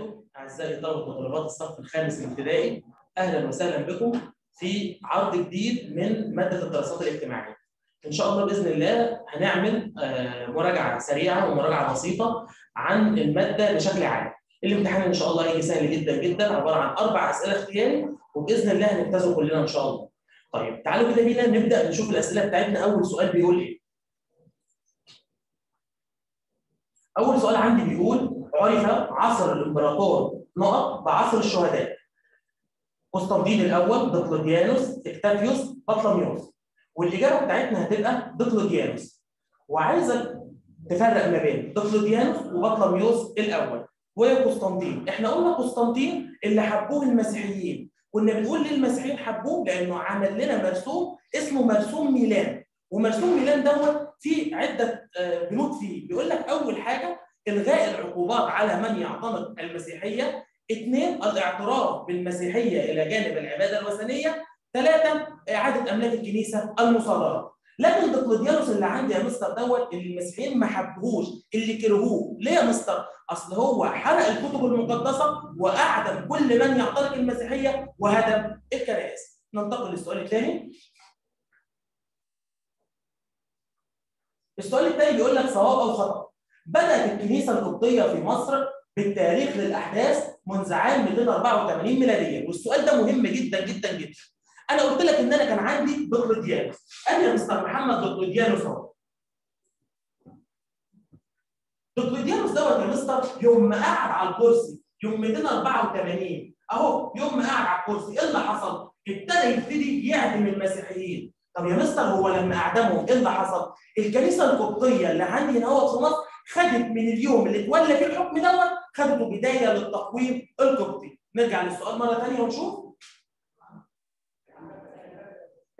وبركاته أعزائي طلبه وطالبات الصف الخامس الابتدائي أهلا وسهلا بكم في عرض جديد من مادة الدراسات الاجتماعية. إن شاء الله بإذن الله هنعمل آه، مراجعة سريعة ومراجعة بسيطة عن المادة بشكل عام. الامتحان إن شاء الله هيجي سهل جدا جدا عبارة عن أربع أسئلة اختياري وبإذن الله هنجتازه كلنا إن شاء الله. طيب تعالوا كده بينا نبدأ نشوف الأسئلة بتاعتنا أول سؤال بيقول إيه؟ أول سؤال عندي بيقول عرف عصر الإمبراطور نقط بعصر الشهداء. قسطنطين الأول دقلديانوس إكتافيوس بطلميوس. والإجابة بتاعتنا هتبقى دقلديانوس وعايزك تفرق ما بين دقلديانوس وبطلميوس الأول وقسطنطين إحنا قلنا قسطنطين اللي حبوه المسيحيين. كنا بنقول ليه المسيحيين حبوه لأنه عمل لنا مرسوم اسمه مرسوم ميلان. ومرسوم ميلان دوت فيه عدة آه، بنود فيه. بيقول لك أول حاجة الغاء العقوبات على من يعتنق المسيحية. اثنين الاعتراف بالمسيحية إلى جانب العبادة الوثنية. ثلاثة إعادة أملاك الكنيسة المصادرة. لكن دقلديانوس اللي عندي يا مستر دوت اللي المسيحيين ما حبوهوش اللي كرهوه. ليه يا مستر؟ أصل هو حرق الكتب المقدسة وأعدم كل من يعتنق المسيحية وهدم الكنائس. ننتقل للسؤال الثاني. السؤال الثاني بيقول لك صواب أو خطأ. بدأت الكنيسة القبطية في مصر بالتاريخ للأحداث منذ عام 284 ميلاديا والسؤال ده مهم جدا جدا جدا. أنا قلت لك إن أنا كان عندي دقلديانوس أنا يا مستر محمد دقلديانوس اهو دقلديانوس دوت يا مستر يوم ما قعد على الكرسي يوم 284 أهو يوم ما قعد على الكرسي إيه اللي حصل؟ ابتدى يبتدي يعدم المسيحيين. طب يا مستر هو لما اعدمهم إيه اللي حصل؟ الكنيسة القبطية اللي عندي هنا في مصر خدت من اليوم اللي اتولى فيه الحكم دوت خدته بداية للتقويم القبطي. نرجع للسؤال مرة ثانية ونشوف.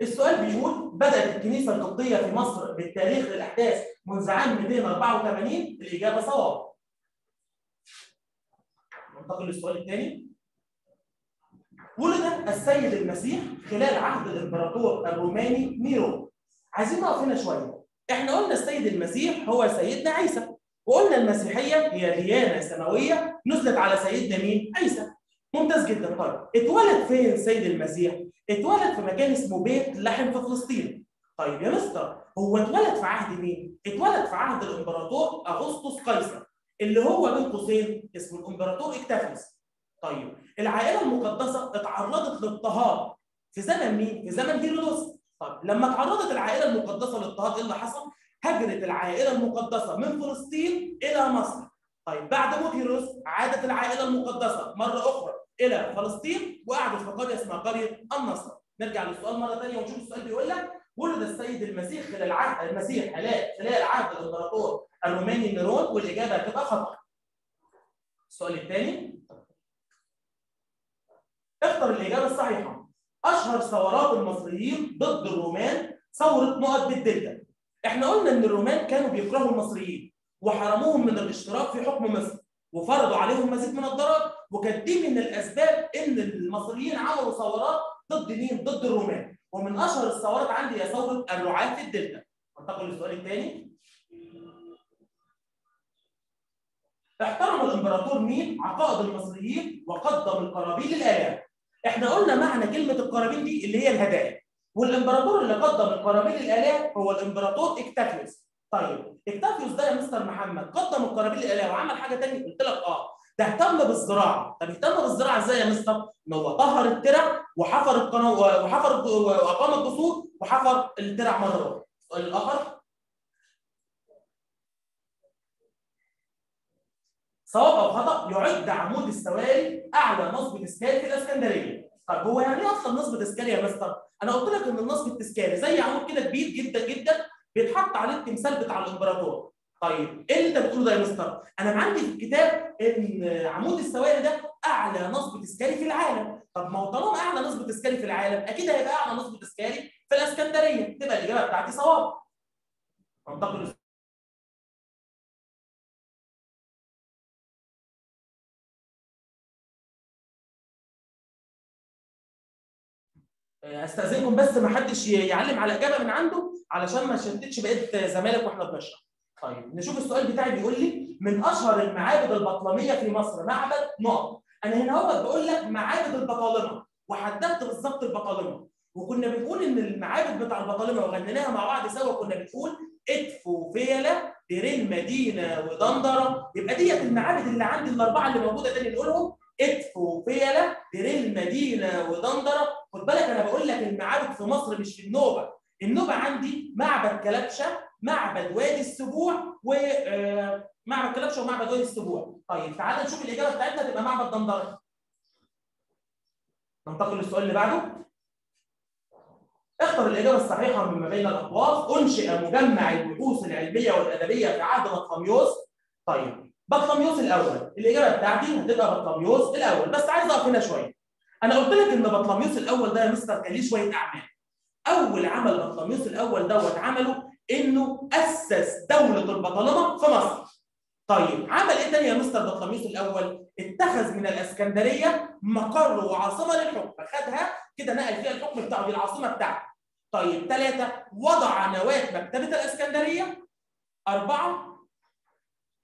السؤال بيقول بدأت الكنيسة القبطيه في مصر بالتاريخ للأحداث منذ عام 284 الإجابة صواب. ننتقل للسؤال الثاني. ولد السيد المسيح خلال عهد الإمبراطور الروماني نيرو. عايزين نقف هنا شوية. إحنا قلنا السيد المسيح هو سيدنا عيسى وقلنا المسيحية هي ديانة سماوية نزلت على سيدنا مين؟ عيسى. ممتاز جدا طيب اتولد فين السيد المسيح؟ اتولد في مكان اسمه بيت لحم في فلسطين. طيب يا مستر هو اتولد في عهد مين؟ اتولد في عهد الإمبراطور أغسطس قيصر اللي هو بين قوسين اسمه الإمبراطور اكتافيوس. طيب العائلة المقدسة اتعرضت لاضطهاد في زمن مين؟ في زمن هيرودوس. طب لما تعرضت العائلة المقدسة للاضطهاد إيه اللي حصل؟ هجرت العائلة المقدسة من فلسطين إلى مصر. طيب بعد موت عادت العائلة المقدسة مرة أخرى إلى فلسطين وقعدوا في قرية اسمها قرية النصر. نرجع للسؤال مرة ثانية ونشوف السؤال بيقول لك ولد السيد المسيح خلال عهد المسيح خلال خلال عهد الامبراطور الروماني نيرون والإجابة هتبقى خطأ. السؤال الثاني اختر الإجابة الصحيحة. أشهر ثورات المصريين ضد الرومان ثورة نقط بالدلتا. إحنا قلنا إن الرومان كانوا بيكرهوا المصريين وحرموهم من الاشتراك في حكم مصر وفرضوا عليهم مزيد من الضرائب وكانت دي من الأسباب إن المصريين عملوا ثورات ضد مين؟ ضد الرومان ومن أشهر الثورات عندي هي ثورة الرعاة في الدلتا. أنتقل للسؤال الثاني. احترم الإمبراطور مين عقائد المصريين وقدم القرابين للآلهة. إحنا قلنا معنى كلمة القرابين دي اللي هي الهدايا. والامبراطور اللي قدم القرابين للآلهة هو الامبراطور اكتافيوس. طيب اكتافيوس ده يا مستر محمد قدم القرابين للآلهة وعمل حاجة ثانية قلت لك آه ده اهتم بالزراعة، طب اهتم بالزراعة إزاي يا مستر؟ إن هو طهر الترع وحفر القناه وحفر وأقام الجسور وحفر الترع مرة. السؤال الآخر صواب أو خطأ يعد عمود السواري أعلى نصب تذكاري في الإسكندرية. طب هو يعني إيه أصلا نصب تذكاري يا مستر؟ أنا قلت لك ان النصب التذكاري زي عمود كده كبير جدا جدا بيتحط عليه التمثال بتاع الامبراطور. طيب إيه اللي انت بتقوله ده يا مستر؟ أنا عندي في الكتاب ان عمود السواري ده اعلى نصب تذكاري في العالم. طب ما هو طالما اعلى نصب تذكاري في العالم أكيد هيبقى اعلى نصب تذكاري في الاسكندرية. تبقى الإجابة بتاعتي صواب. انتقل استاذنكم بس ما حدش يعلم على إجابة من عنده علشان ما شتتش بقية زمايلك وإحنا بنشرح. طيب نشوف السؤال بتاعي بيقول لي من أشهر المعابد البطلمية في مصر معبد نقط أنا هنا هو بقول لك معابد البطالمة. وحددت بالظبط البطالمة. وكنا بنقول إن المعابد بتاع البطالمة وغنيناها مع بعض سوا كنا بنقول إدفو فيلا ديرين مدينة ودندره يبقى ديت المعابد اللي عندي الأربعة اللي موجودة تاني نقولهم إدفو فيلا ديرين مدينة ودندره خد بالك أنا بقول لك المعابد في مصر مش في النوبة. النوبة عندي معبد كلبشة معبد وادي السبوع و معبد كلبشة ومعبد وادي السبوع. طيب تعال نشوف الإجابة بتاعتنا تبقى معبد دندره ننتقل للسؤال اللي بعده. اختر الإجابة الصحيحة مما بين الأقواس أنشئ مجمع البحوث العلمية والأدبية في عهد بطلميوس. طيب بطلميوس الأول. الإجابة بتاعتي هتبقى بطلميوس الأول. بس عايز أقف هنا شوية. أنا قلت لك إن بطلميوس الأول ده يا مستر كان ليه شوية أعمال أول عمل بطلميوس الأول دوت عمله إنه أسس دولة البطالمة في مصر طيب عمل إيه تاني يا مستر بطلميوس الأول؟ اتخذ من الإسكندرية مقر وعاصمة للحكم، فخدها كده نقل فيها الحكم بتاعه دي العاصمة بتاعته. طيب ثلاثة وضع نواه مكتبة الإسكندرية. أربعة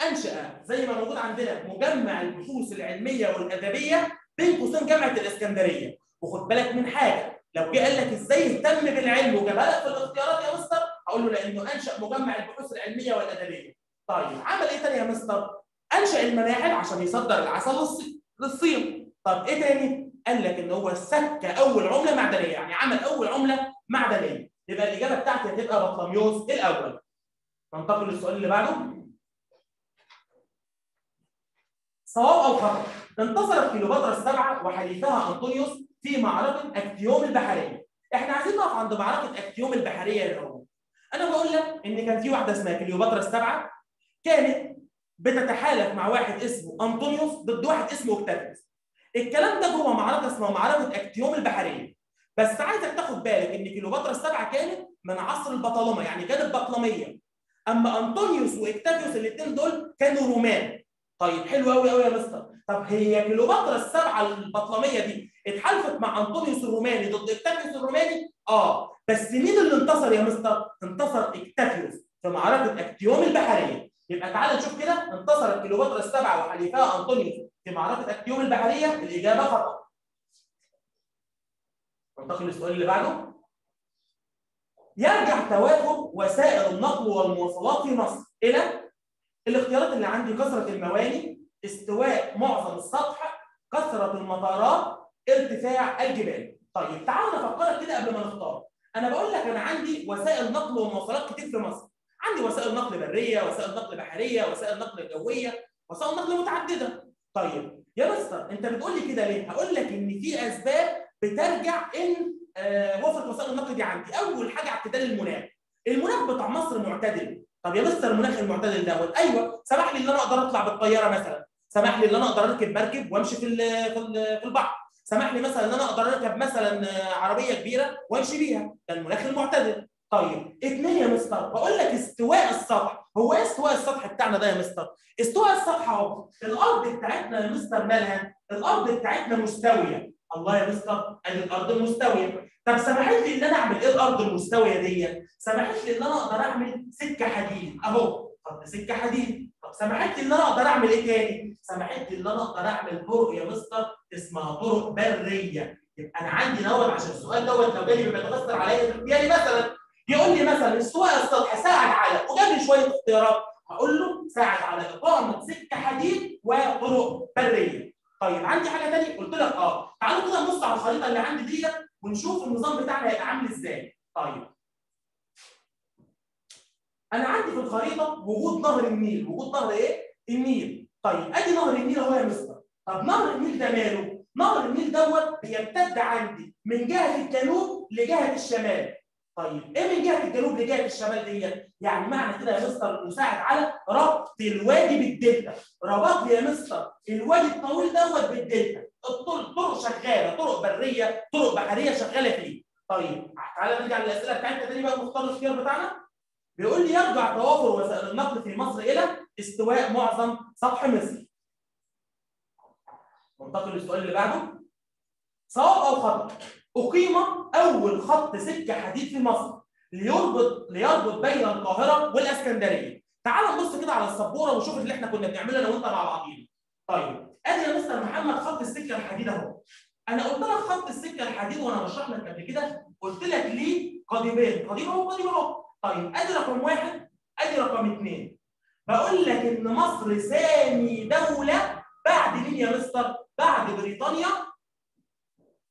أنشأ زي ما موجود عندنا مجمع البحوث العلمية والأدبية بين قوسين جامعة الإسكندرية، وخد بالك من حاجة لو جه قال لك إزاي اهتم بالعلم وجابها لك في الاختيارات يا مستر هقول له لأنه أنشأ مجمع البحوث العلمية والأدبية. طيب عمل إيه تاني يا مستر؟ أنشأ المناحل عشان يصدر العسل للصين. طب إيه تاني؟ قال لك إن هو سك أول عملة معدنية، يعني عمل أول عملة معدنية. يبقى الإجابة بتاعتي هتبقى بطلميوس الأول. ننتقل للسؤال اللي بعده. صواب أو خطأ؟ انتصرت كليوباترا السبعة وحليفها أنطونيوس في معركة أكتيوم البحرية. إحنا عايزين نقف عند معركة أكتيوم البحرية الأول. أنا بقول لك إن كان في واحدة اسمها كليوباترا السبعة كانت بتتحالف مع واحد اسمه أنطونيوس ضد واحد اسمه اوكتافيوس. الكلام ده جوه معركة اسمها معركة أكتيوم البحرية. بس عايزك تاخد بالك إن كليوباترا السبعة كانت من عصر البطالمه يعني كانت بطلمية. أما أنطونيوس واكتافيوس الاثنين دول كانوا رومان. طيب حلو قوي قوي يا مستر. طب هي كليوباترا السبعة البطلمية دي اتحالفت مع أنطونيوس الروماني ضد إكتافيوس الروماني؟ آه بس مين اللي انتصر يا مستر؟ انتصر إكتافيوس في معركة أكتيوم البحرية. يبقى تعالى نشوف كده انتصرت كليوباترا السبعة وحليفها أنطونيوس في معركة أكتيوم البحرية الإجابة خطأ. ننتقل للسؤال اللي بعده. يرجع توافر وسائل النقل والمواصلات في مصر إلى الاختيارات اللي عندي كثرة المواني، استواء معظم السطح، كثرة المطارات، ارتفاع الجبال. طيب تعالوا نفكرك كده قبل ما نختار. أنا بقول لك أنا عندي وسائل نقل ومواصلات كتير في مصر. عندي وسائل نقل برية، وسائل نقل بحرية، وسائل نقل جوية، وسائل نقل متعددة. طيب يا مستر أنت بتقول لي كده ليه؟ هقول لك إن في أسباب بترجع إن آه وفرة وسائل النقل دي عندي. أول حاجة اعتدال المناخ. المناخ بتاع مصر معتدل. طب يا مستر المناخ المعتدل دوت أيوه سمح لي إن أنا أقدر أطلع بالطيارة مثلا. سمح لي ان أنا أقدر اركب مركب وامشي في في البحر. سمح لي مثلا ان أنا أقدر اركب مثلا عربية كبيرة وامشي بيها. ده المناخ المعتدل. طيب اثنين يا مستر بقول لك استواء السطح هو إيه استواء السطح بتاعنا ده يا مستر استواء السطح اهو الأرض بتاعتنا يا مستر مالها الأرض بتاعتنا مستوية الله يا مستر ادي الأرض المستوية. طب سمحت لي إن أنا أعمل إيه الأرض المستوية دي؟ سمحت لي إن أنا أقدر أعمل سكة حديد. أهو طب سكة حديد. طب سمحت لي إن أنا أقدر أعمل إيه تاني؟ سمحت لي إن أنا أقدر أعمل طرق يا مستر اسمها طرق برية. يبقى أنا عندي دوت عشان السؤال دوت لو جالي بيتغسل عليا. يعني مثلا يقول لي مثلا استواء السطح ساعد على وجاب لي شوية اختيارات. هقول له ساعد على إقامة سكة حديد وطرق برية. طيب عندي حاجة ثانية قلت لك آه تعالوا كده نبص على الخريطة اللي عندي ديت ونشوف النظام بتاعنا هيبقى عامل إزاي. طيب أنا عندي في الخريطة وجود نهر النيل، وجود نهر إيه؟ النيل. طيب أدي نهر النيل أهو يا مستر. طب نهر النيل ده ماله؟ نهر النيل دوت بيمتد عندي من جهة الجنوب لجهة الشمال. طيب إيه من جهة الجنوب لجهة الشمال ديت؟ يعني معنى كده يا مستر مساعد على ربط الوادي بالدلتا، ربط يا مستر الوادي الطويل دوت بالدلتا، الطرق طرق شغالة، طرق برية، طرق بحرية شغالة فيه. طيب تعالى نرجع للأسئلة بتاعتنا تاني بقى نختار الاختيار بتاعنا. بيقول لي يرجع توافر وسائل النقل في مصر إلى استواء معظم سطح مصر. ننتقل للسؤال اللي بعده. صواب أو خطأ؟ أقيم أول خط سكة حديد في مصر ليربط ليربط بين القاهرة والإسكندرية. تعال نبص كده على السبورة وشوف اللي إحنا كنا بنعمله أنا وأنت مع بعضينا. طيب أدي يا مستر محمد خط السكة الحديد أهو. أنا قلت لك خط السكة الحديد وأنا بشرح لك قبل كده قلت لك ليه قضيبين قضيب أهو قضيب أهو. طيب أدي رقم واحد أدي رقم اثنين بقول لك إن مصر ثاني دولة بعد مين يا مستر؟ بعد بريطانيا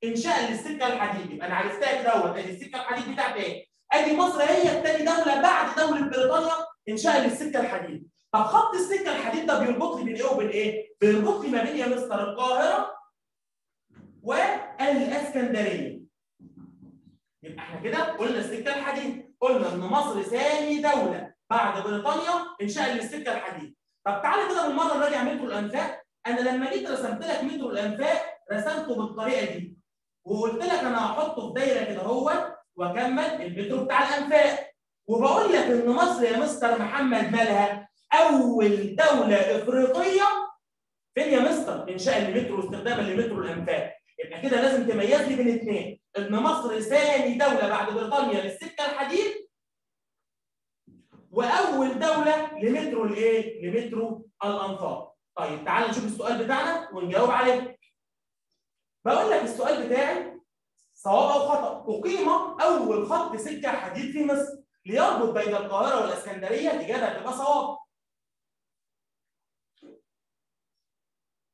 انشاء للسكه الحديد يبقى أنا عرفتها كده اهوت ادي السكة الحديد بتاعت إيه؟ ادي مصر هي الثاني دولة بعد دولة بريطانيا. انشاء للسكه الحديد طب خط السكة الحديد ده بيربط لي بين إيه وبين إيه؟ بيربط لي ما بين يا مستر القاهرة والاسكندريه يبقى إحنا كده قلنا السكة الحديد قلنا إن مصر ثاني دولة بعد بريطانيا. انشاء للسكه الحديد طب تعالى كده بالمرة نراجع مترو الأنفاق. أنا لما جيت رسمت لك مترو الأنفاق رسمته بالطريقة دي. وقلت لك أنا هحطه في دايرة كده اهوت وأكمل المترو بتاع الأنفاق وبقول لك إن مصر يا مستر محمد مالها أول دولة إفريقية فين يا مستر انشاء المترو واستخداما لمترو الانفاق يبقى كده لازم تميز لي بين اثنين إن مصر ثاني دولة بعد بريطانيا للسكة الحديد وأول دولة لمترو الايه؟ لمترو الأنفاق. طيب تعال نشوف السؤال بتاعنا ونجاوب عليه. بقول لك السؤال بتاعي صواب أو خطأ أقيم أول خط سكة حديد في مصر ليربط بين القاهرة والإسكندرية الاجابه هتبقى صواب.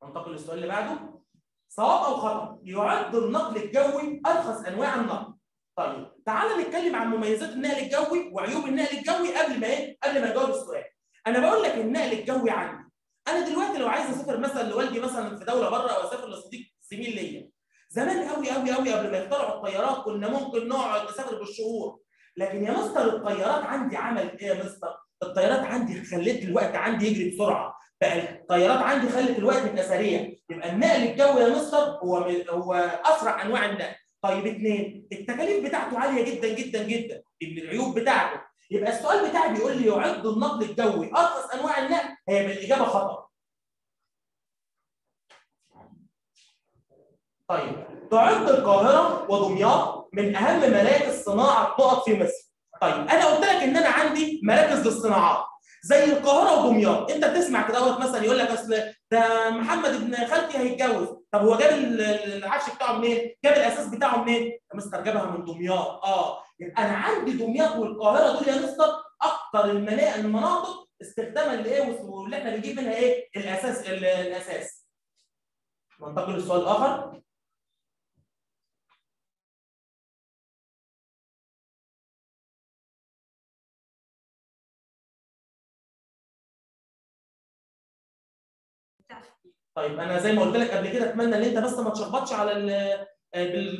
ننتقل للسؤال اللي بعده. صواب أو خطأ يعد النقل الجوي أرخص أنواع النقل. طيب تعال نتكلم عن مميزات النقل الجوي وعيوب النقل الجوي قبل ما إيه؟ قبل ما نجاوب السؤال. أنا بقول لك النقل الجوي عندي. أنا دلوقتي لو عايز أسافر مثلا لوالدي مثلا في دولة بره أو أسافر لصديق زميل ليا. زمان قوي قوي قوي قبل ما يخترعوا الطيارات كنا ممكن نقعد نسافر بالشهور. لكن يا مستر الطيارات عندي عملت إيه يا مستر؟ الطيارات عندي خلت الوقت عندي يجري بسرعة. بقى الطيارات عندي خلت الوقت يبقى سريع. يبقى النقل الجوي يا مستر هو هو أسرع أنواع النقل. طيب اثنين التكاليف بتاعته عالية جدا جدا جدا من العيوب بتاعته يبقى السؤال بتاعي بيقول لي يعد النقل الجوي أرخص أنواع النقل هي بالإجابة خطأ طيب تعد القاهرة ودمياط من أهم مراكز صناعة نقط في مصر طيب أنا قلت لك إن أنا عندي مراكز للصناعات زي القاهرة ودمياط أنت بتسمع كده مثلا يقول لك أصل ده محمد ابن خالتي هيتجوز طب هو جاب العفش بتاعه منين؟ جاب الأساس بتاعه منين؟ يا مستر جابها من دمياط آه يبقى أنا عندي دمياط والقاهرة دول يا مستر أكتر المناطق استخداما لايه واللي إحنا بنجيب منها إيه؟ الأساس الأساس. ننتقل للسؤال الآخر. طيب أنا زي ما قلت لك قبل كده أتمنى إن أنت بس ما تشخبطش على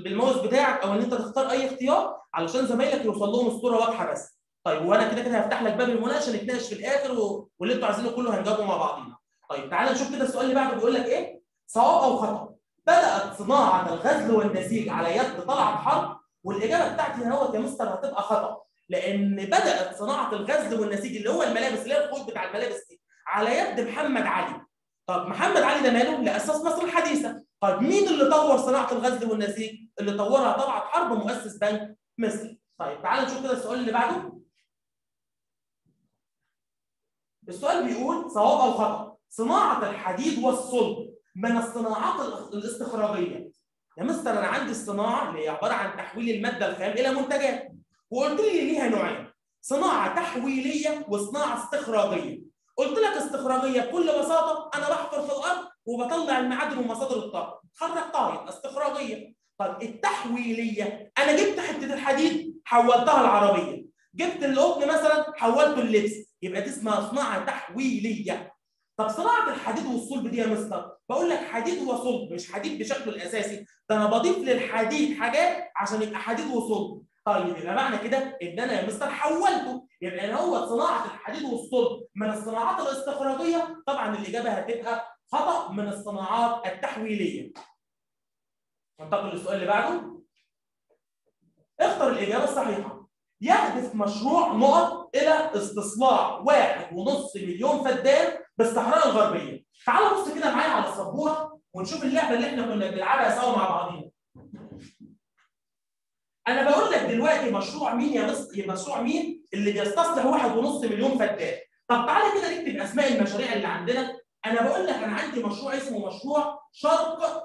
بالماوس بتاعك أو إن أنت تختار أي اختيار علشان زمايلك يوصل لهم الصورة واضحة بس. طيب وأنا كده كده هفتح لك باب المناقشة نتناقش في الآخر و... واللي أنتوا عايزينه كله هنجاوبه مع بعضينا. طيب تعالى نشوف كده السؤال اللي بعده بيقول لك إيه؟ صواب أو خطأ؟ بدأت صناعة الغزل والنسيج على يد طلعت حرب والإجابة بتاعتي هنا يا مستر هتبقى خطأ لأن بدأت صناعة الغزل والنسيج اللي هو الملابس اللي هي الخيوط بتاع الملابس دي على يد محمد علي. طب محمد علي ده ماله؟ لأساس مصر الحديثة. طيب مين اللي طور صناعة الغزل والنسيج؟ اللي طورها طلعت حرب مؤسس بنك مصر. طيب تعال نشوف كده السؤال اللي بعده. السؤال بيقول صواب أو خطأ صناعة الحديد والصلب من الصناعات الاستخراجية يا مستر أنا عندي الصناعة اللي هي عبارة عن تحويل المادة الخام إلى منتجات وقلت لي ليها نوعين صناعة تحويلية وصناعة استخراجية قلت لك استخراجية بكل بساطة أنا بحفر في الأرض وبطلع المعادن ومصادر الطاقة. خرجتها يبقى استخراجية. طب التحويلية. أنا جبت حتة الحديد حولتها العربية. جبت القطن مثلا حولته اللبس. يبقى دي اسمها صناعة تحويلية. طب صناعة الحديد والصلب دي يا مستر بقول لك حديد وصلب مش حديد بشكله الأساسي. ده أنا بضيف للحديد حاجات عشان يبقى حديد وصلب. طيب يبقى معنى كده إن أنا يا مستر حولته يبقى ان هو صناعة الحديد والصلب من الصناعات الاستخراجية طبعا الإجابة هتبقى خطأ من الصناعات التحويلية ننتقل للسؤال اللي بعده اختر الإجابة الصحيحة يهدف مشروع نقط إلى استصلاح واحد ونص مليون فدان بالصحراء الغربية. تعال بص كده معايا على السبوره ونشوف اللعبة اللي إحنا كنا بنلعبها سوا مع بعضينا. أنا بقول لك دلوقتي مشروع مين يا مصر مشروع مين؟ اللي بيستصلح واحد ونص مليون فدان؟ طب تعالى كده نكتب أسماء المشاريع اللي عندنا. أنا بقول لك أنا عندي مشروع اسمه مشروع شرق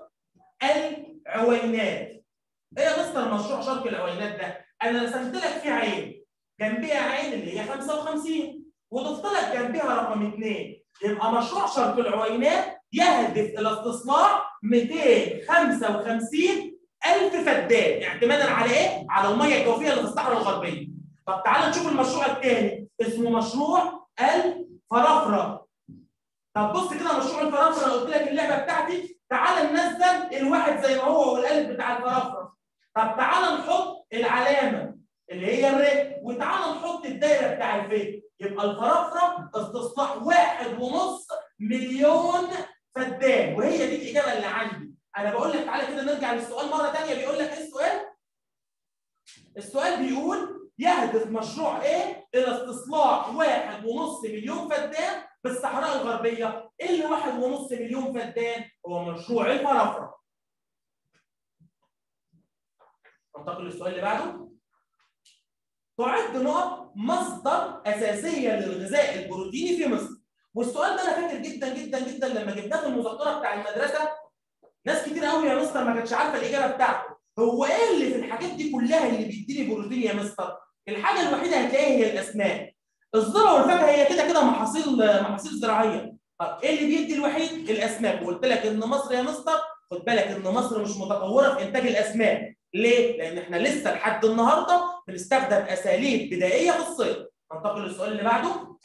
العوينات. إيه يا مستر مشروع شرق العوينات ده؟ أنا رسمت لك فيه عين. جنبيها عين اللي هي 55 وضفت لك جنبيها رقم 2 يبقى مشروع شرق العوينات يهدف إلى استصلاح 255 ألف فدان اعتمادا على إيه؟ على المية الجوفيه اللي في الصحراء الغربية. طب تعال نشوف المشروع الثاني اسمه مشروع الفرافرة. طب بص كده مشروع الفرافرة أنا قلت لك اللعبة بتاعتي تعال ننزل الواحد زي ما هو والألف بتاع الفرافرة. طب تعال نحط العلامة اللي هي الر وتعال نحط الدايرة بتاع الف يبقى الفرافرة استصلاح واحد ونص مليون فدان وهي دي الإجابة اللي عندي. أنا بقول لك تعالى كده نرجع للسؤال مره ثانية بيقول لك إيه السؤال؟ السؤال بيقول يهدف مشروع إيه إلى استصلاح واحد ونص مليون فدان بالصحراء الغربية، إيه اللي واحد ونص مليون فدان؟ هو مشروع الفرافرة. ننتقل للسؤال اللي بعده. تعد نقط مصدر أساسية للغذاء البروتيني في مصر. والسؤال ده أنا فاكر جدا جدا جدا لما جبناه في المذكرة بتاع المدرسة ناس كتير قوي يا مستر ما كانتش عارفة الإجابة بتاعته. هو إيه اللي في الحاجات دي كلها اللي بيديني بروتين يا مستر؟ الحاجة الوحيدة هتلاقيها هي الاسماك الذرة والفاكهة هي كده كده محاصيل محاصيل زراعية. طب إيه اللي بيدي الوحيد؟ الاسماك وقلت لك إن مصر يا مستر خد بالك إن مصر مش متطورة في إنتاج الاسماك ليه؟ لأن إحنا لسه لحد النهارده بنستخدم أساليب بدائية في الصيد. ننتقل للسؤال اللي بعده.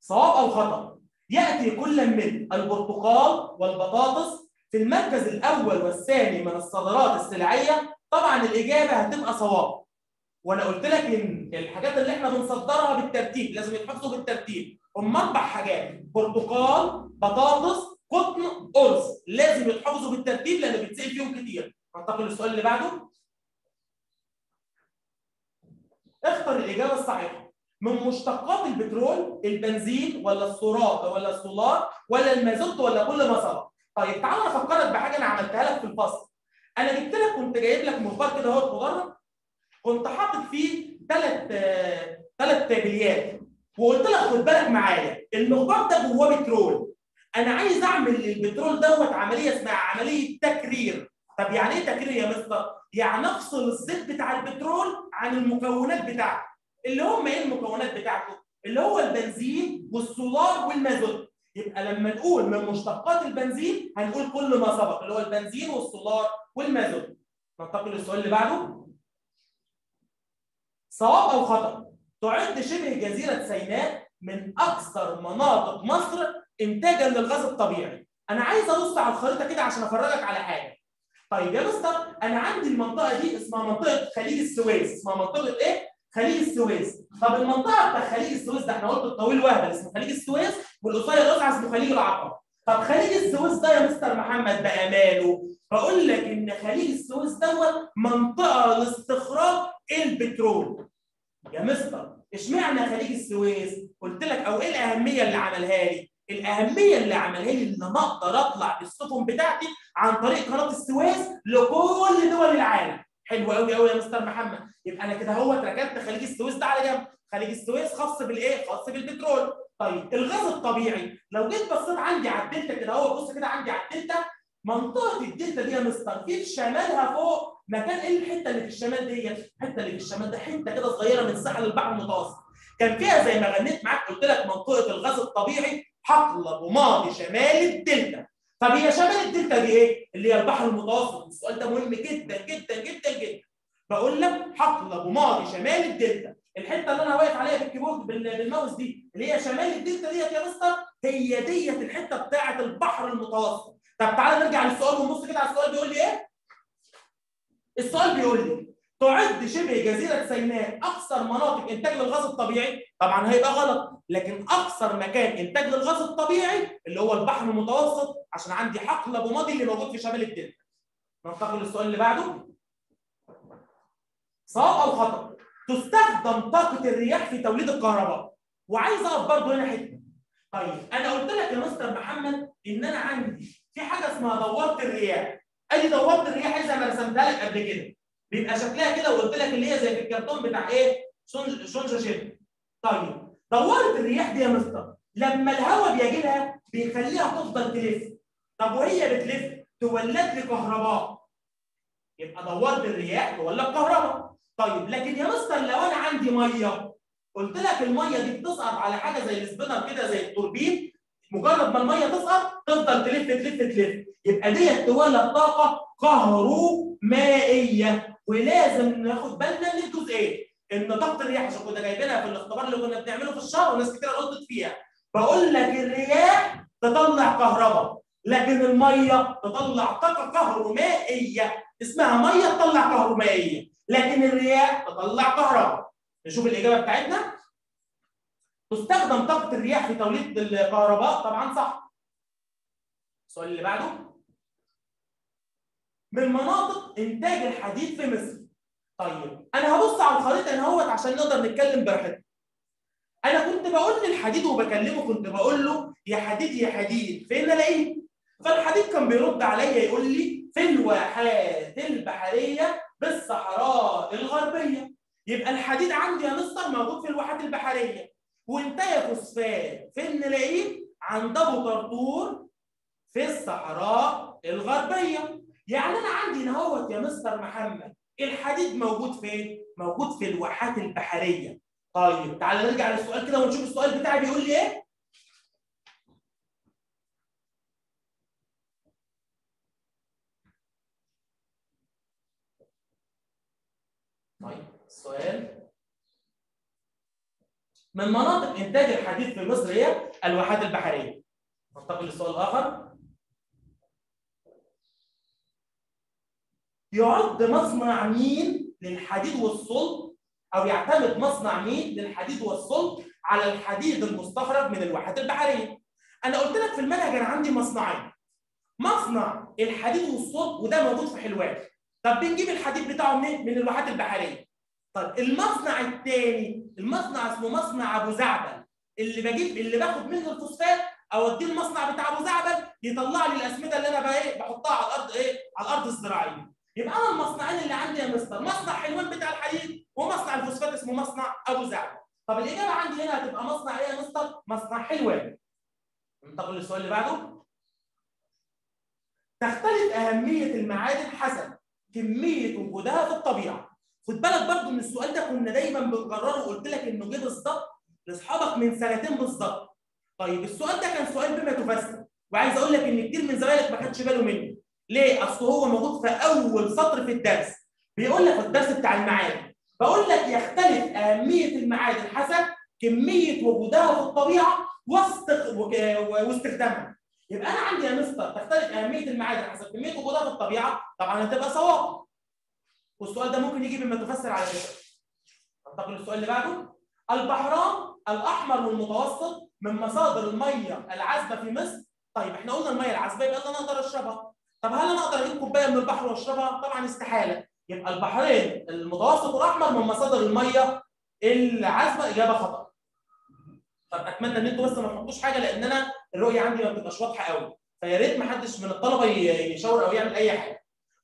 صواب أو خطأ؟ يأتي كل من البرتقال والبطاطس في المركز الأول والثاني من الصادرات السلعية. طبعا الإجابة هتبقى صواب. وأنا قلت لك إن الحاجات اللي إحنا بنصدرها بالترتيب لازم يتحفظوا بالترتيب. هم أربع حاجات برتقال بطاطس قطن أرز. لازم يتحفظوا بالترتيب لأن بيتسأل فيهم كتير. ننتقل للسؤال اللي بعده؟ اختر الإجابة الصحيحة. من مشتقات البترول البنزين ولا السولار ولا السولار ولا المازوت ولا كل ما سبق. طيب تعالى أفكرك بحاجة أنا عملتها لك في الفصل. أنا جبت لك كنت جايب لك مخبار كده أهو مجرد كنت حاطط فيه ثلاث ثلاث تابليات. وقلت لك خد بالك معايا المخبار ده جواه بترول. أنا عايز أعمل للبترول دوت عملية اسمها عملية تكرير. طب يعني إيه تكرير يا مستر؟ يعني أفصل الزيت بتاع البترول عن المكونات بتاعته. اللي هم إيه المكونات بتاعته اللي هو البنزين والسولار والمازوت. يبقى لما نقول من مشتقات البنزين هنقول كل ما سبق اللي هو البنزين والسولار والمازوت. ننتقل للسؤال اللي بعده. صواب أو خطأ؟ تعد شبه جزيرة سيناء من أكثر مناطق مصر انتاجا للغاز الطبيعي. أنا عايز ابص على الخريطة كده عشان أفرجك على حاجة. طيب يا مستر أنا عندي المنطقة دي اسمها منطقة خليج السويس. اسمها منطقة إيه؟ خليج السويس. طب المنطقة بتاع خليج السويس ده إحنا قلت الطويل وهبل اسمه خليج السويس والقصير الوسع اسمه خليج العقبة. طب خليج السويس ده يا مستر محمد بقى ماله؟ بقول لك إن خليج السويس دوت منطقة لاستخراج البترول. يا مستر اشمعنى خليج السويس؟ قلت لك أو إيه الأهمية اللي عملها لي؟ الأهمية اللي عملها لي إن أنا أقدر أطلع بالسفن بتاعتي عن طريق قناة السويس لكل دول العالم. حلو قوي قوي يا مستر محمد. يبقى أنا كده هو ركبت خليج السويس ده على جنب. خليج السويس خاص بالإيه؟ خاص بالبترول. طيب الغاز الطبيعي لو جيت بصيت عندي على الدلتا كده هو بص كده عندي على الدلتا منطقة الدلتا دي يا مستر في شمالها فوق مكان إيه الحتة اللي في الشمال دي؟ الحتة اللي في الشمال ده حتة كده صغيرة من ساحل البحر المتوسط. كان فيها زي ما غنيت معاك قلت لك منطقة الغاز الطبيعي حقل أبو ماضي شمال الدلتا. طب هي شمال الدلتا دي إيه؟ اللي هي البحر المتوسط. السؤال ده مهم جدا جدا جدا جدا. بقول لك ابو ماضي شمال الدلتا. الحته اللي أنا واقف عليها بال keyboard بال mouse دي اللي هي شمال الدلتا ديت يا مستر هي ديت الحته بتاعه البحر المتوسط. طب تعالى نرجع للسؤال ونبص كده على السؤال بيقول لي إيه؟ السؤال بيقول لي تعد شبه جزيرة سيناء أكثر مناطق إنتاج للغاز الطبيعي؟ طبعا هيبقى غلط لكن أكثر مكان إنتاج للغاز الطبيعي اللي هو البحر المتوسط عشان عندي حقل أبو ماضي اللي موجود في شمال الدلتا. ننتقل للسؤال اللي بعده. صواب أو خطأ. تستخدم طاقة الرياح في توليد الكهرباء. وعايز أقف برضه هنا حتة. طيب أنا قلت لك يا مستر محمد إن أنا عندي في حاجة اسمها دوارة الرياح. أدي دوارة الرياح زي ما رسمتها لك قبل كده. بيبقى شكلها كده وقلت لك اللي هي زي في الكرتون بتاع إيه؟ شون Shaun the Sheep. طيب دوارة الرياح دي يا مستر لما الهواء بيجي لها بيخليها تفضل تلف. طب وهي بتلف؟ تولد لي كهرباء. يبقى دواره الرياح تولد كهرباء طيب لكن يا مستر لو أنا عندي مية قلت لك المية دي بتسقط على حاجة زي ال spinner كده زي التوربين مجرد ما المية تسقط تفضل تلف تلف تلف. يبقى ديت تولد طاقة كهرومائية. ولازم ناخد بالنا من الجزئيه إن طاقة الرياح عشان كنا جايبينها في الاختبار اللي كنا بنعمله في الشهر وناس كتير غلطت فيها. بقول لك الرياح تطلع كهرباء لكن المية تطلع طاقة كهرومائية. اسمها مية تطلع كهرومائيه لكن الرياح تطلع كهرباء نشوف الإجابة بتاعتنا. تستخدم طاقة الرياح في توليد الكهرباء. طبعا صح. السؤال اللي بعده. من مناطق إنتاج الحديد في مصر. طيب أنا هبص على الخريطة هنا أهوت عشان نقدر نتكلم براحتنا. أنا كنت بقول للحديد وبكلمه كنت بقول له يا حديد يا حديد. فين ألاقيه؟ فالحديد كان بيرد عليا يقول لي الواحات البحرية بالصحراء الغربية. يبقى الحديد عندي يا مستر موجود في الواحات البحرية. وانتهى فوسفات. فين نلاقيه؟ عند أبو طرطور في الصحراء الغربية. يعني أنا عندي هنا اهوت يا مستر محمد. الحديد موجود فين؟ موجود في الواحات البحرية. طيب تعال نرجع للسؤال كده ونشوف السؤال بتاعي بيقول لي إيه طيب السؤال من مناطق إنتاج الحديد في مصر هي الواحات البحرية. ننتقل للسؤال الآخر. يعد مصنع مين للحديد والصلب أو يعتمد مصنع مين للحديد والصلب على الحديد المستخرج من الواحات البحرية. أنا قلت لك في المنهج أنا عندي مصنعين. مصنع الحديد والصلب وده موجود في حلوان. طب بنجيب الحديد بتاعه منين؟ من الواحات البحرية. طيب المصنع الثاني المصنع اسمه مصنع أبو زعبل. اللي بجيب اللي باخد منه الفوسفات أوديه المصنع بتاع أبو زعبل يطلع لي الأسمدة اللي أنا بقى إيه بحطها على الأرض إيه على الأرض الزراعية. يبقى أنا المصنعين اللي عندي يا مستر مصنع حلوان بتاع الحديد ومصنع الفوسفات اسمه مصنع أبو زعبل. طب الإجابة عندي هنا هتبقى مصنع إيه يا مستر؟ مصنع حلوان. ننتقل للسؤال اللي بعده. تختلف أهمية المعادن حسب كمية وجودها في الطبيعة. خد بالك برضو من السؤال ده كنا دايما بنكرره وقلت لك إنه جه بالظبط لأصحابك من سنتين بالظبط. طيب السؤال ده كان سؤال بما تفسر. وعايز أقول لك إن كتير من زمايلك ما خدش باله منه. ليه؟ أصل هو موجود في أول سطر في الدرس. بيقول لك في الدرس بتاع المعادن بقول لك يختلف أهمية المعادن حسب كمية وجودها في الطبيعة واستخ... واستخدامها. يبقى أنا عندي يا مستر تختلف أهمية المعادن حسب كمية وجودها في الطبيعة طبعا هتبقى صواب. والسؤال ده ممكن يجي بما تفسر على فكره ننتقل للسؤال اللي بعده البحران الأحمر والمتوسط من مصادر المية العذبة في مصر. طيب إحنا قلنا المية العذبة يبقى أنا أقدر أشربها. طب هل أنا أقدر أجيب كوباية من البحر وأشربها؟ طبعا استحالة. يبقى البحرين المتوسط والأحمر من مصادر المية العذبة. إجابة خطأ. طب أتمنى إن أنتوا بس ما تحطوش حاجة لأن أنا الرؤية عندي ما بتبقاش واضحة قوي. فيا ريت ما حدش من الطلبة يشاور أو يعمل أي حاجة.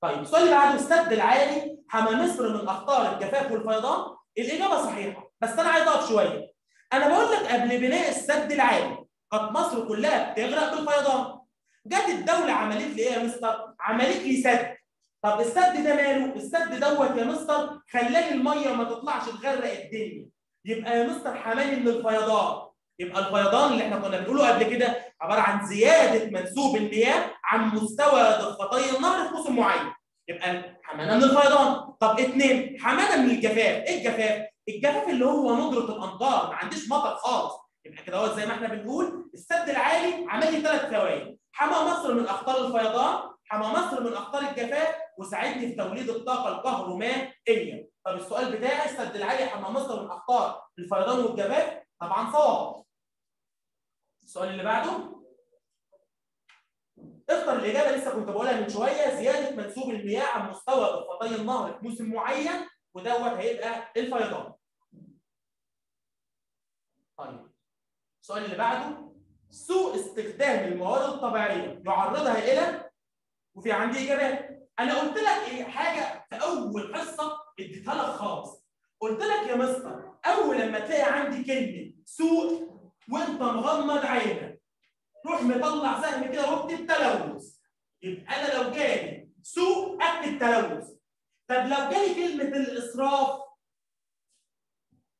طيب السؤال اللي بعده السد العالي حمى مصر من أخطار الجفاف والفيضان؟ الإجابة صحيحة بس أنا عايز أقف شوية. أنا بقول لك قبل بناء السد العالي كانت مصر كلها بتغرق بالفيضان. جت الدولة عملت لي إيه يا مستر؟ عملت لي سد. طب السد ده ماله؟ السد دوت يا مستر خلاني المية ما تطلعش تغرق الدنيا. يبقى يا مستر حماني من الفيضان. يبقى الفيضان اللي إحنا كنا بنقوله قبل كده عبارة عن زيادة منسوب المياه عن مستوى ضفتي النهر في موسم معين. يبقى حمانا من الفيضان. طب اثنين حمانا من الجفاف. إيه الجفاف؟ الجفاف اللي هو ندرة الامطار ما عنديش مطر خالص. يبقى كده هو زي ما إحنا بنقول السد العالي عمل لي ثلاث فوائد. حمى مصر من أخطار الفيضان حمى مصر من أخطار الجفاف وساعدني في توليد الطاقة الكهرومائيه طب السؤال بتاعي السد العالي حمى مصر من أخطار الفيضان والجفاف؟ طبعا صواب السؤال اللي بعده. اختر الإجابة لسه كنت بقولها من شوية زيادة منسوب المياه عن مستوى ضفتي النهر في موسم معين ودوت هيبقى الفيضان. طيب السؤال اللي بعده. سوء استخدام الموارد الطبيعية يعرضها إلى وفي عندي إجابات. أنا قلت لك إيه؟ حاجة في أول حصة اديتها لك خالص. قلت لك يا مستر أول لما تلاقي عندي كلمة سوء وأنت مغمض عينك. روح مطلع سهم كده واكتب تلوث يبقى أنا لو جالي سوء اكتب تلوث طب لو جالي كلمة الإسراف؟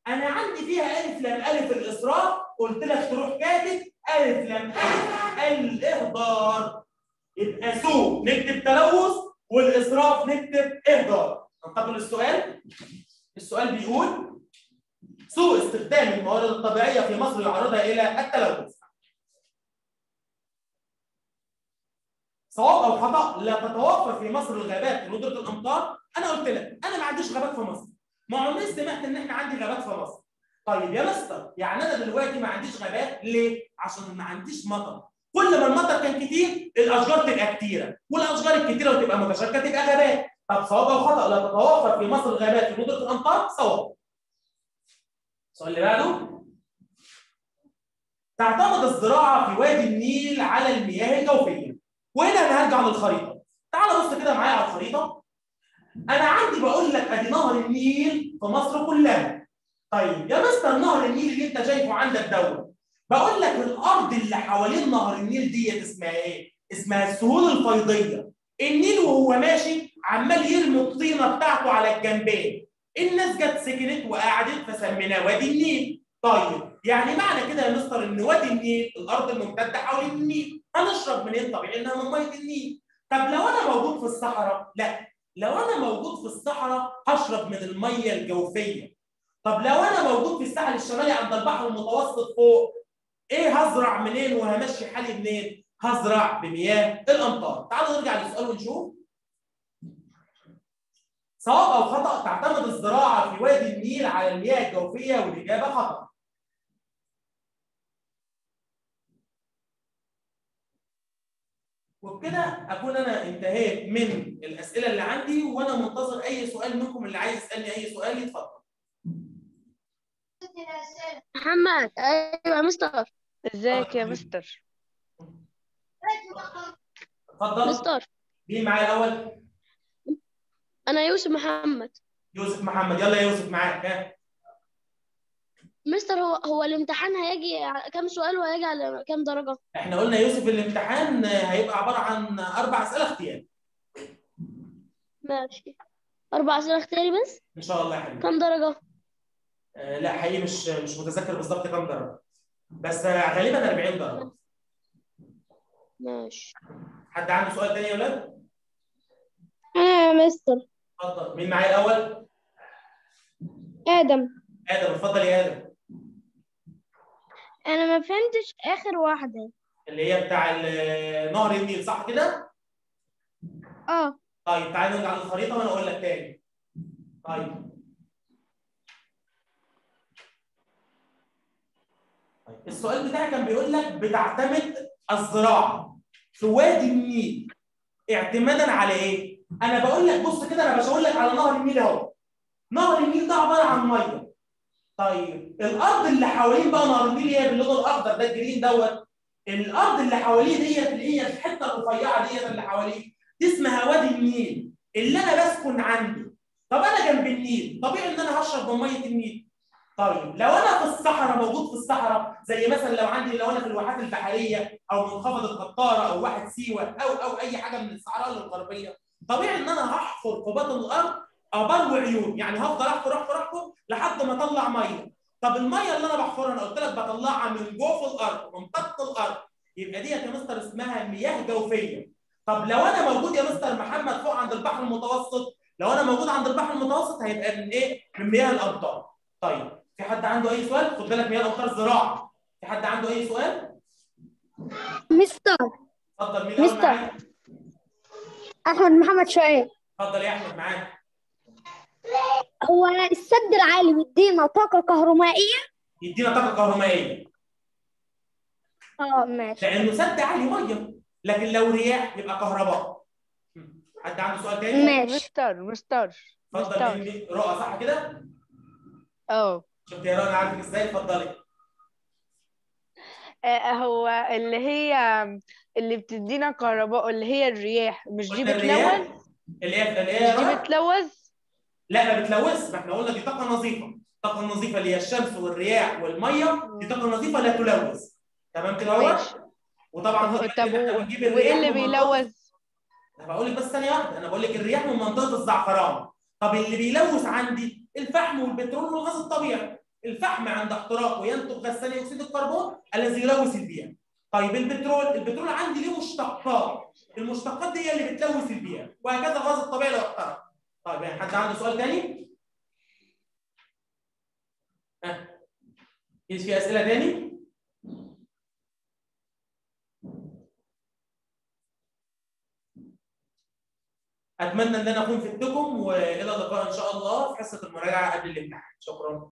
أنا عندي فيها ألف لام ألف الإسراف. قلت لك تروح كاتب ألف لام ألف الإهدار. يبقى سوء نكتب تلوث والإسراف نكتب إهدار. ننتقل للسؤال. السؤال بيقول سوء استخدام الموارد الطبيعية في مصر يعرضها إلى التلوث. صواب أو خطأ لا تتوفر في مصر الغابات لندرة الأمطار؟ أنا قلت لك أنا ما عنديش غابات في مصر. ما عمري سمعت إن إحنا عندي غابات في مصر؟ طيب يا مستر يعني أنا دلوقتي ما عنديش غابات ليه؟ عشان ما عنديش مطر. كل ما المطر كان كتير الأشجار تبقى كتيرة. والأشجار الكتيرة وتبقى متشابكه تبقى غابات. طب صواب أو خطأ لا تتوفر في مصر الغابات لندرة الأمطار؟ صواب. السؤال اللي بعده. تعتمد الزراعة في وادي النيل على المياه الجوفية. وهنا أنا هرجع للخريطة. تعال بص كده معايا على الخريطة. أنا عندي بقول لك أدي نهر النيل في مصر كلها. طيب يا مستر نهر النيل اللي أنت شايفه عندك دوت. بقول لك الأرض اللي حوالين نهر النيل ديت اسمها إيه؟ اسمها السهول الفيضية. النيل وهو ماشي عمال يرمي الطينة بتاعته على الجنبين. الناس جت سكنت وقعدت فسميناه وادي النيل. طيب يعني معنى كده يا مستر إن وادي النيل الأرض الممتدة حوالين النيل هنشرب منين؟ طبيعي انها من مية النيل. طب لو أنا موجود في الصحراء؟ لا. لو أنا موجود في الصحراء هشرب من المية الجوفية. طب لو أنا موجود في الساحل الشمالي عند البحر المتوسط فوق إيه هزرع منين وهمشي حالي منين؟ هزرع بمياه الأمطار. تعالوا نرجع للسؤال ونشوف. صواب أو خطأ تعتمد الزراعة في وادي النيل على المياه الجوفية والإجابة خطأ. وبكده أكون أنا انتهيت من الأسئلة اللي عندي وأنا منتظر أي سؤال منكم اللي عايز يسألني أي سؤال يتفضل. محمد. أيوه يا مستر. إزيك يا مستر؟ اتفضل. مستر. مين معايا الأول؟ أنا يوسف محمد. يوسف محمد. يلا يا يوسف معاك. ها. مستر هو هو الامتحان هيجي كام سؤال وهيجي على كام درجة؟ إحنا قلنا يوسف الامتحان هيبقى عبارة عن أربع أسئلة اختياري ماشي. أربع أسئلة اختياري بس؟ إن شاء الله يا حبيبي. كام درجة؟ آه لا حقيقي مش مش متذكر بالظبط كام درجة. بس آه، غالبا 40 درجة. ماشي. حد عنده سؤال تاني يا ولاد؟ أنا يا مستر. اتفضل. مين معايا الأول؟ آدم. آدم اتفضل يا آدم. أنا ما فهمتش آخر واحدة. اللي هي بتاع نهر النيل صح كده؟ آه. طيب تعالى نرجع للخريطة وأنا أقول لك تاني. طيب. طيب السؤال بتاعي كان بيقول لك بتعتمد الزراعة في وادي النيل اعتمادا على إيه؟ أنا بقول لك بص كده أنا بشاور لك على نهر النيل أهو. نهر النيل ده عبارة عن مية. طيب الأرض اللي حوالين بقى نهر النيل هي باللون الأخضر ده ال green دوت. الأرض اللي حواليه ديت اللي هي الحته الرفيعه ديت اللي حواليه دي اسمها وادي النيل. اللي أنا بسكن عنده طب أنا جنب النيل. طبيعي إن أنا هشرب من ميه النيل. طيب لو أنا في الصحراء موجود في الصحراء زي مثلا لو عندي لو أنا في الواحات البحرية أو منخفض القطارة أو واحد سيوة أو أو أي حاجة من الصحراء الغربية. طبيعي إن أنا هحفر في بطن الأرض ابر عيون. يعني هفضل أحفر أحفر أحفر لحد ما أطلع مية. طب المية اللي أنا بحفرها أنا قلت لك بطلعها من جوف الأرض من بطن الأرض. يبقى ديت يا مستر اسمها مياه جوفية. طب لو أنا موجود يا مستر محمد فوق عند البحر المتوسط لو أنا موجود عند البحر المتوسط هيبقى من إيه؟ من مياه الامطار طيب في حد عنده أي سؤال؟ خد بالك مياه الامطار زراعة. في حد عنده أي سؤال؟ مستر. اتفضل مين مستر. أحمد محمد شعيب. اتفضل يا أحمد معاك. هو السد العالي بيدينا طاقة كهرومائية يدينا طاقة كهرومائيه آه ماشي. لأنه سد عالي ميه لكن لو رياح يبقى كهرباء. حد عنده سؤال تاني؟ ماشي. مستر مستر. اتفضل رؤى صح كده؟ آه شفت يا رؤى أنا عارفك إزاي اتفضلي. هو اللي هي اللي بتدينا كهرباء اللي هي الرياح. مش دي؟ بتلوث؟ اللي هي اللي هي مش دي؟ بتلوث؟ لا ما بتلوث ما إحنا قلنا دي طاقة نظيفة. الطاقه النظيفه اللي هي الشمس والرياح والمية دي طاقة نظيفة لا تلوث. تمام كده ماشي. وطبعا طب وإيه اللي بيلوث؟ أنا بقول لك بس ثانية واحدة. أنا بقول لك الرياح من منطقة الزعفران. طب اللي بيلوث عندي؟ الفحم والبترول والغاز الطبيعي. الفحم عند احتراقه ينتج غاز ثاني أكسيد الكربون الذي يلوث البيئة. طيب البترول البترول عندي ليه مشتقات؟ المشتقات دي هي اللي بتلوث البيئة وهكذا الغاز الطبيعي لو احترق طيب يعني حد عنده سؤال تاني؟ ها؟ إيش في أسئلة تاني؟ أتمنى إن أنا أكون فدتكم وإلى اللقاء إن شاء الله في حصة المراجعة قبل الامتحان. شكرا.